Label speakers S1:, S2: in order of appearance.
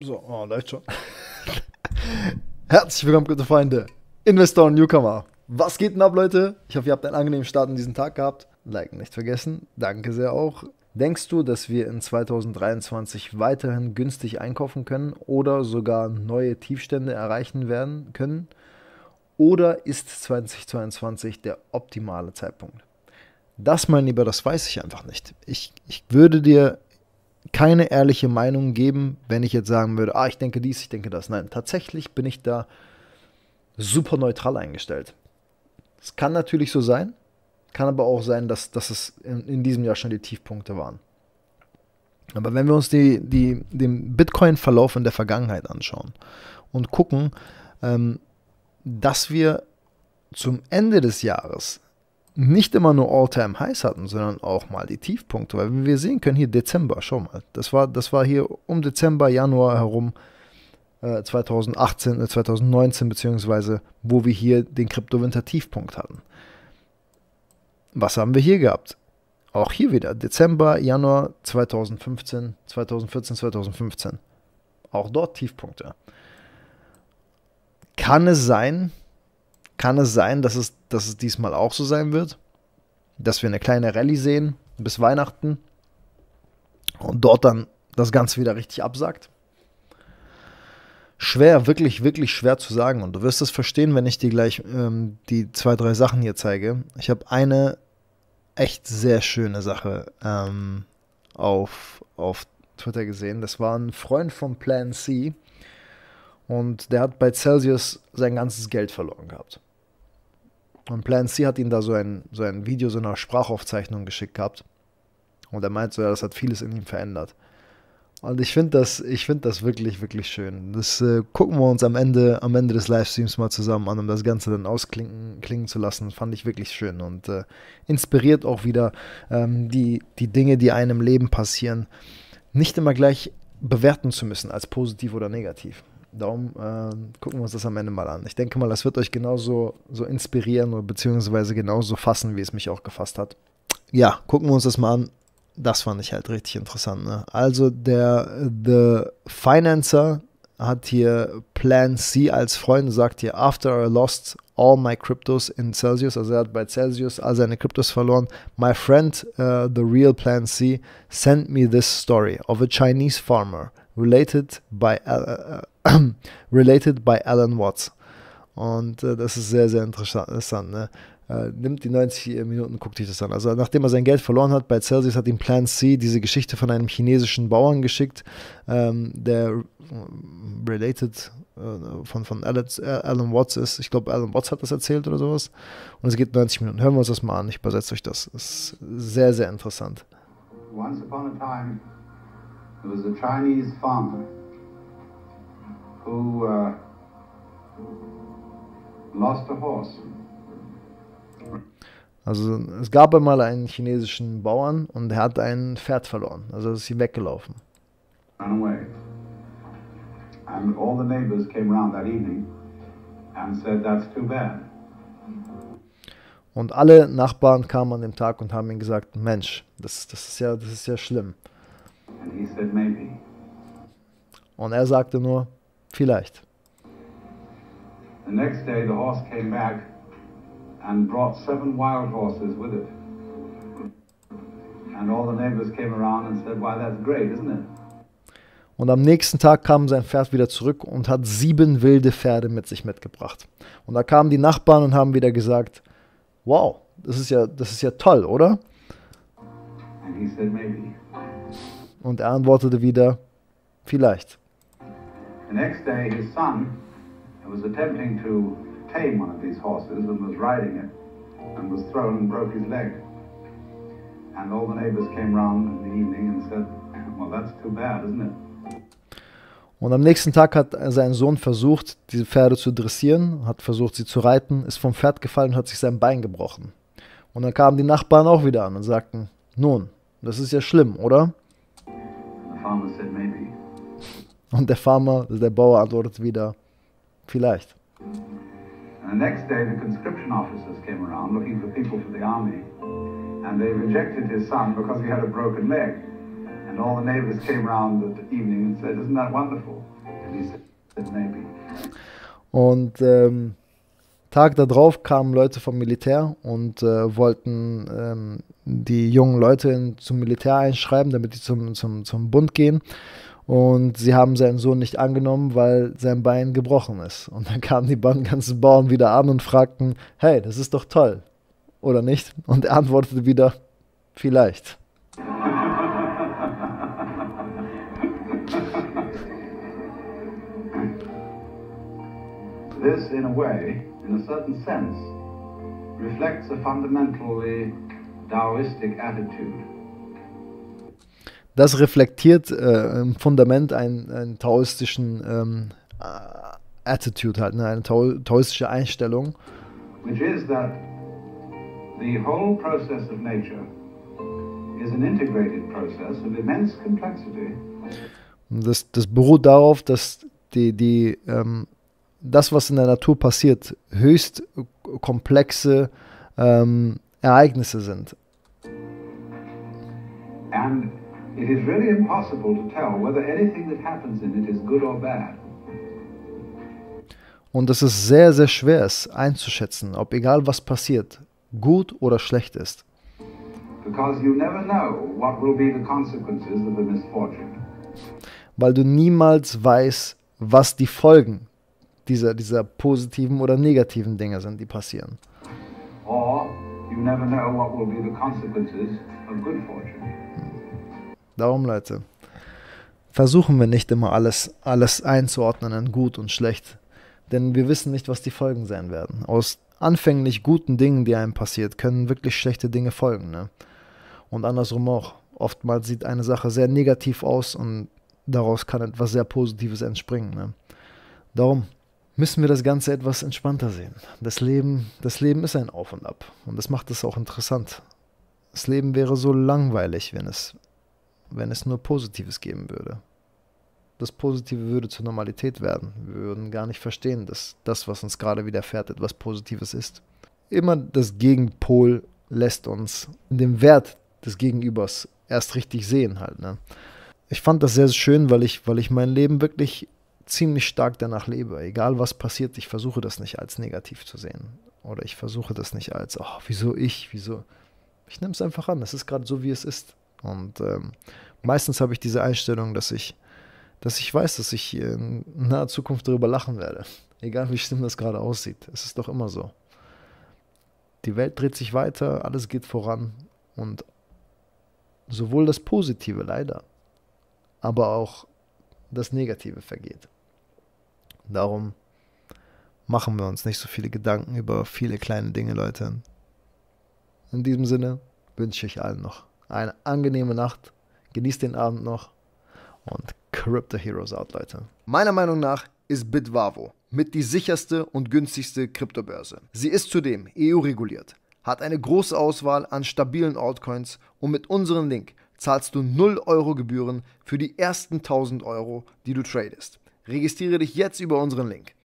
S1: So, oh, läuft schon. Herzlich willkommen, gute Freunde, Investoren, Newcomer. Was geht denn ab, Leute? Ich hoffe, ihr habt einen angenehmen Start in diesen Tag gehabt. Like nicht vergessen. Danke sehr auch. Denkst du, dass wir in 2023 weiterhin günstig einkaufen können oder sogar neue Tiefstände erreichen werden können? Oder ist 2022 der optimale Zeitpunkt? Das, mein Lieber, das weiß ich einfach nicht. Ich, ich würde dir keine ehrliche Meinung geben, wenn ich jetzt sagen würde, ah, ich denke dies, ich denke das. Nein, tatsächlich bin ich da super neutral eingestellt. Es kann natürlich so sein, kann aber auch sein, dass, dass es in, in diesem Jahr schon die Tiefpunkte waren. Aber wenn wir uns die, die, den Bitcoin-Verlauf in der Vergangenheit anschauen und gucken, ähm, dass wir zum Ende des Jahres nicht immer nur All-Time-Highs hatten, sondern auch mal die Tiefpunkte. Weil wir sehen können, hier Dezember, schau mal, das war, das war hier um Dezember, Januar herum äh, 2018, äh, 2019, beziehungsweise wo wir hier den Kryptowinter-Tiefpunkt hatten. Was haben wir hier gehabt? Auch hier wieder Dezember, Januar 2015, 2014, 2015. Auch dort Tiefpunkte. Kann es sein, kann es sein, dass es, dass es diesmal auch so sein wird? Dass wir eine kleine Rallye sehen bis Weihnachten und dort dann das Ganze wieder richtig absagt? Schwer, wirklich, wirklich schwer zu sagen. Und du wirst es verstehen, wenn ich dir gleich ähm, die zwei, drei Sachen hier zeige. Ich habe eine echt sehr schöne Sache ähm, auf, auf Twitter gesehen. Das war ein Freund von Plan C und der hat bei Celsius sein ganzes Geld verloren gehabt. Und Plan C hat ihm da so ein, so ein Video, so eine Sprachaufzeichnung geschickt gehabt. Und er meint so, ja, das hat vieles in ihm verändert. Und ich finde das, find das wirklich, wirklich schön. Das äh, gucken wir uns am Ende, am Ende des Livestreams mal zusammen an, um das Ganze dann ausklingen klingen zu lassen. Fand ich wirklich schön und äh, inspiriert auch wieder ähm, die, die Dinge, die einem im Leben passieren, nicht immer gleich bewerten zu müssen als positiv oder negativ. Darum äh, gucken wir uns das am Ende mal an. Ich denke mal, das wird euch genauso so inspirieren oder beziehungsweise genauso fassen, wie es mich auch gefasst hat. Ja, gucken wir uns das mal an. Das fand ich halt richtig interessant. Ne? Also der The Financer hat hier Plan C als Freund, sagt hier, after I lost all my cryptos in Celsius, also er hat bei Celsius all seine Kryptos verloren, my friend, uh, the real Plan C, sent me this story of a Chinese farmer related by uh, related by Alan Watts. Und äh, das ist sehr, sehr interessant. Ne? Äh, nimmt die 90 Minuten, guckt sich das an. Also nachdem er sein Geld verloren hat bei Celsius, hat ihm Plan C diese Geschichte von einem chinesischen Bauern geschickt, ähm, der äh, related äh, von, von Alan, Alan, Watts ist. Ich glaube, Alan Watts hat das erzählt oder sowas. Und es geht 90 Minuten. Hören wir uns das mal an. Ich übersetze euch das. Das ist sehr, sehr interessant. Once upon a time, there was a Chinese farmer who uh, lost a horse. Also es gab einmal einen chinesischen Bauern und er hat ein Pferd verloren. Also ist sie weggelaufen. Ran away. And all the neighbors came around that evening and said that's too bad. Und alle Nachbarn kamen an dem Tag und haben ihm gesagt, Mensch, das, das, ist, ja, das ist ja schlimm. Said, und er sagte nur, Vielleicht. The next day the horse came back and brought seven wild horses with it. And all the neighbors came around and said, "Why that's great, isn't it?" Und am nächsten Tag kam sein Pferd wieder zurück und hat sieben wilde Pferde mit sich mitgebracht. Und da kamen die Nachbarn und haben wieder gesagt, wow, das ist ja, das ist ja toll, oder? Said, und er antwortete wieder, vielleicht. The next day, his son was attempting to tame one of these horses and was riding it and was thrown and broke his leg. And all the neighbors came round in the evening and said, Well, that's too bad, isn't it? Und am nächsten Tag hat sein Sohn versucht, diese Pferde zu dressieren, hat versucht, sie zu reiten, ist vom Pferd gefallen und hat sich sein Bein gebrochen. Und dann kamen die Nachbarn auch wieder an und sagten, nun, das ist ja schlimm, oder? The farmer said, maybe. Und der Farmer, der Bauer antwortet wieder, vielleicht. And the next day the conscription officers came around looking for people for the army and they rejected his son because he had a broken leg. And all the neighbors came around that evening and said, isn't that wonderful? Und ähm, Tag darauf kamen Leute vom Militär und äh, wollten ähm, die jungen Leute zum Militär einschreiben, damit die zum, zum, zum Bund gehen. Und sie haben seinen Sohn nicht angenommen, weil sein Bein gebrochen ist. Und dann kamen die ganzen Bauern wieder an und fragten, hey, das ist doch toll, oder nicht? Und er antwortete wieder, vielleicht. This, in a way, in a certain sense, reflects a fundamentally Taoistic attitude. Das reflektiert äh, im Fundament einen, einen taoistischen ähm, äh, Attitude, halt, ne? eine tao taoistische Einstellung. Which is that the whole process of nature is an integrated process of immense complexity. Das, das beruht darauf, dass die, die ähm, das, was in der Natur passiert, höchst komplexe ähm, Ereignisse sind. And it is really impossible to tell whether anything that happens in it is good or bad. Und dass es sehr, sehr schwer ist einzuschätzen, ob egal was passiert, gut oder schlecht ist. Weil du niemals weißt, was die Folgen dieser, dieser positiven oder negativen Dinge sind, die passieren. Darum, Leute, versuchen wir nicht immer alles, alles einzuordnen in gut und schlecht, denn wir wissen nicht, was die Folgen sein werden. Aus anfänglich guten Dingen, die einem passiert, können wirklich schlechte Dinge folgen. Ne? Und andersrum auch. Oftmals sieht eine Sache sehr negativ aus und daraus kann etwas sehr Positives entspringen. Ne? Darum müssen wir das Ganze etwas entspannter sehen. Das Leben, das Leben ist ein Auf und Ab und das macht es auch interessant. Das Leben wäre so langweilig, wenn es, wenn es nur Positives geben würde. Das Positive würde zur Normalität werden. Wir würden gar nicht verstehen, dass das, was uns gerade widerfährt, etwas Positives ist. Immer das Gegenpol lässt uns den Wert des Gegenübers erst richtig sehen halt. Ne? Ich fand das sehr schön, weil ich, weil ich mein Leben wirklich ziemlich stark danach lebe. Egal was passiert, ich versuche das nicht als negativ zu sehen. Oder ich versuche das nicht als, oh, wieso ich, wieso. Ich nehme es einfach an, es ist gerade so, wie es ist. Und ähm, meistens habe ich diese Einstellung, dass ich, dass ich weiß, dass ich in naher Zukunft darüber lachen werde. Egal wie schlimm das gerade aussieht. Es ist doch immer so. Die Welt dreht sich weiter, alles geht voran. Und sowohl das Positive leider, aber auch das Negative vergeht. Darum machen wir uns nicht so viele Gedanken über viele kleine Dinge, Leute. In diesem Sinne wünsche ich allen noch eine angenehme Nacht. Genießt den Abend noch und Crypto Heroes out, Leute. Meiner Meinung nach ist Bitvavo mit die sicherste und günstigste Kryptobörse. Sie ist zudem EU-reguliert, hat eine große Auswahl an stabilen Altcoins und mit unserem Link zahlst du 0 Euro Gebühren für die ersten 1000 Euro, die du tradest. Registriere dich jetzt über unseren Link